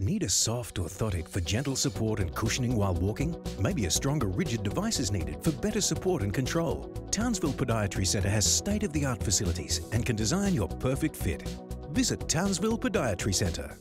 Need a soft orthotic for gentle support and cushioning while walking? Maybe a stronger rigid device is needed for better support and control. Townsville Podiatry Centre has state of the art facilities and can design your perfect fit. Visit Townsville Podiatry Centre.